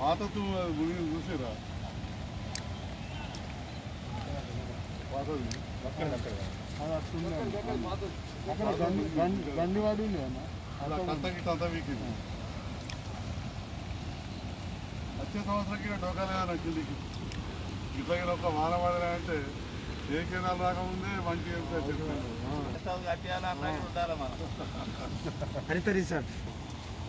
పాత తూము అది మునిగి చూసిరా పాతది. అక్కడ గండి గండి గండి వాడి ఉంది అన్న. అలా కంత గిట్ట అంతా వీకింది వచ్చే సంవత్సరంకి డోకాలేదా నచ్చిందికి ఇట్లా గిట్ల ఒక వాన పడలేదంటే ఏ కెనాల్ రాకముందే మంచి హరిత రిసార్ట్.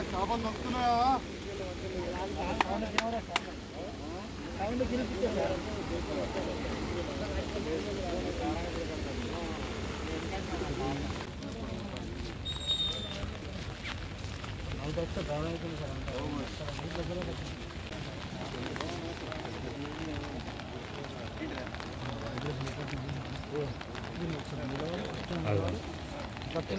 అవుట్ఫ్లో తగ్గించారంట అక్కడ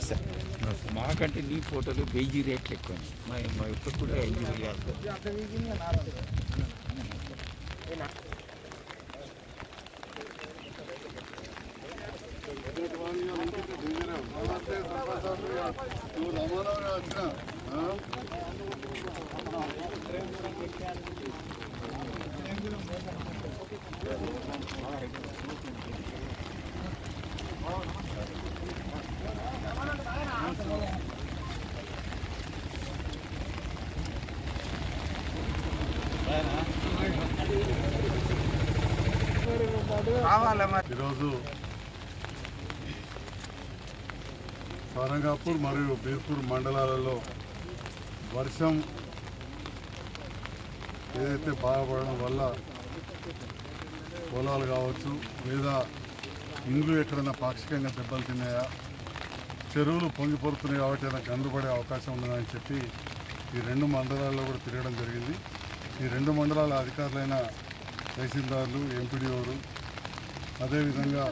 నమస్తే. మాకంటే నీ ఫోటోలు వెయ్యి రేట్లు ఎక్కువ. మా మా కూడా ఐదు వేలు ఈరోజు సారంగాపూర్ మరియు బీర్పూర్ మండలాలలో వర్షం ఏదైతే బాధపడడం వల్ల పొలాలు కావచ్చు లేదా ఇండ్లు ఎక్కడైనా పాక్షికంగా దెబ్బలు తిన్నాయా చెరువులు పొంగి పొరుతున్నాయి కాబట్టి ఏదైనా గందుపడే అవకాశం ఉన్నదని చెప్పి ఈ రెండు మండలాల్లో కూడా తిరగడం జరిగింది. ఈ రెండు మండలాల అధికారులైన తహసీల్దార్లు ఎంపీడీఓలు అదేవిధంగా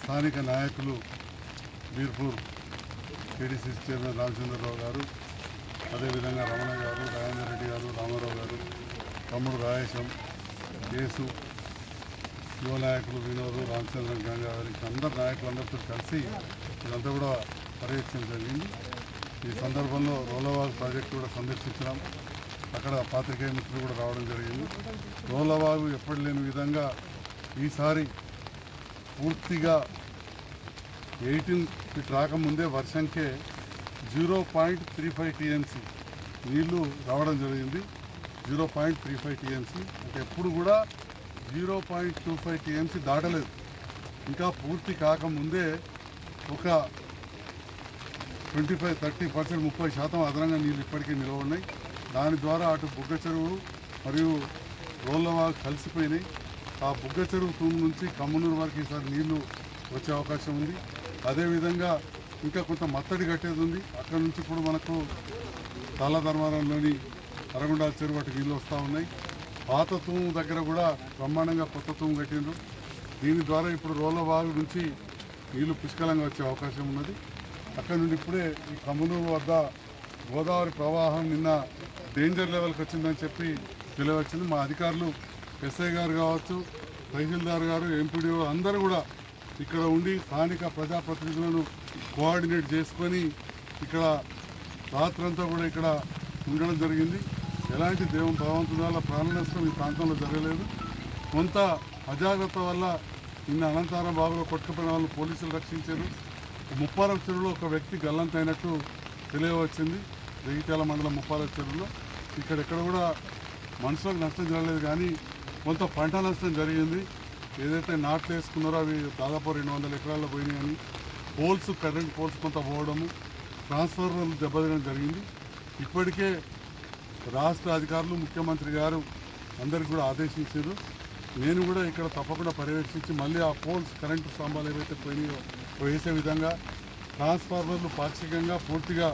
స్థానిక నాయకులు బీర్పూర్ టీడీసీ చైర్మన్ రామచంద్రరావు గారు అదేవిధంగా రమణ గారు రాజేందర్ రెడ్డి గారు రామారావు గారు తమ్ముడు రాయేశం కేసు యువ నాయకులు వినోద్ రామచంద్రన్ గంగాధరి అందరు నాయకులందరితో కలిసి ఇదంతా కూడా పర్యవేక్షణ జరిగింది. ఈ సందర్భంలో రోలవాగ్ ప్రాజెక్టు కూడా సందర్శించడం అక్కడ పాత్రికేయ మిత్రులు కూడా రావడం జరిగింది. రోలవాగు ఎప్పటి లేని విధంగా ఈసారి పూర్తిగా ఎయిటీన్ ఫీట్ రాకముందే వర్షంకే zero point three five TMC నీళ్ళు రావడం జరిగింది. Zero point three five TMC అంటే ఎప్పుడు కూడా zero point two five TMC దాటలేదు. ఇంకా పూర్తి కాకముందే ఒక ట్వంటీ ఫైవ్ థర్టీ పర్సెంట్ ముప్పై శాతం అదనంగా నీళ్ళు ఇప్పటికే నిలవ ఉన్నాయి. దాని ద్వారా అటు బుగ్గ చెరువు మరియు రోళ్ళవా కలిసిపోయినాయి. ఆ బుగ్గ చెరువు తూము నుంచి కమ్మనూరు వరకు ఈసారి నీళ్ళు వచ్చే అవకాశం ఉంది. అదేవిధంగా ఇంకా కొంత మత్తడి కట్టేది ఉంది. అక్కడ నుంచి ఇప్పుడు మనకు తల ధర్మారంలోని అరగుండా చెరువు అటు నీళ్ళు వస్తూ ఉన్నాయి. పాత తూము దగ్గర కూడా బ్రహ్మాండంగా కొత్త తూము కట్టిండ్రు. దీని ద్వారా ఇప్పుడు రోలబాగు నుంచి నీళ్ళు పుష్కలంగా వచ్చే అవకాశం ఉన్నది. అక్కడ నుండి ఇప్పుడే ఈ కమ్మనూరు వద్ద గోదావరి ప్రవాహం నిన్న డేంజర్ లెవెల్కి వచ్చిందని చెప్పి తెలియవచ్చింది. మా అధికారులు ఎస్ఐ గారు కావచ్చు తహసీల్దార్ గారు ఎంపీడీఓ అందరూ కూడా ఇక్కడ ఉండి స్థానిక ప్రజాప్రతినిధులను కోఆర్డినేట్ చేసుకొని ఇక్కడ రాత్రంతా కూడా ఇక్కడ ఉండడం జరిగింది. ఎలాంటి దేవం భగవంతుడి వల్ల ప్రాణ నష్టం ఈ ప్రాంతంలో జరగలేదు. కొంత అజాగ్రత్త వల్ల నిన్న అనంతరం బాబులో కొట్టుకుపోయిన వాళ్ళు పోలీసులు రక్షించారు. ముప్పారం చెరువులో ఒక వ్యక్తి గల్లంతైనట్టు తెలియవచ్చింది. జగిత్యాల మండలం ముప్పారం చెరువులో. ఇక్కడెక్కడ కూడా మనుషులకు నష్టం జరగలేదు కానీ కొంత పంట నష్టం జరిగింది. ఏదైతే నాట్లు వేసుకున్నారో అవి దాదాపు రెండు వందల ఎకరాల్లో పోయినాయని పోల్స్ కరెంట్ పోల్స్ కొంత పోవడము ట్రాన్స్ఫార్మర్లు దెబ్బతినడం జరిగింది. ఇప్పటికే రాష్ట్ర అధికారులు ముఖ్యమంత్రి గారు అందరికి కూడా ఆదేశించారు. నేను కూడా ఇక్కడ తప్పకుండా పర్యవేక్షించి మళ్ళీ ఆ పోల్స్ కరెంటు స్తంభాలు ఏవైతే పోయినాయో వేసే విధంగా ట్రాన్స్ఫార్మర్లు పాక్షికంగా పూర్తిగా